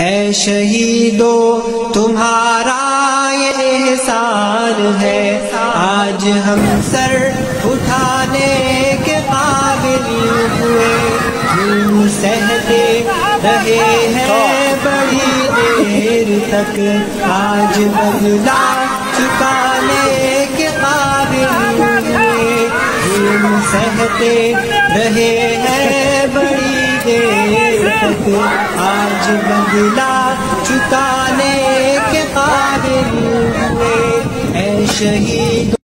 ऐ शहीदो, तुम्हारा ये एहसान है। आज हम सर उठाने के काबिल हुए। हम सहते रहे हैं बड़ी देर तक। आज बदला चुकाने के काबिल हुए। हम सहते रहे हैं देर आज बदला चुकाने के काबिल हुए ऐ शहीद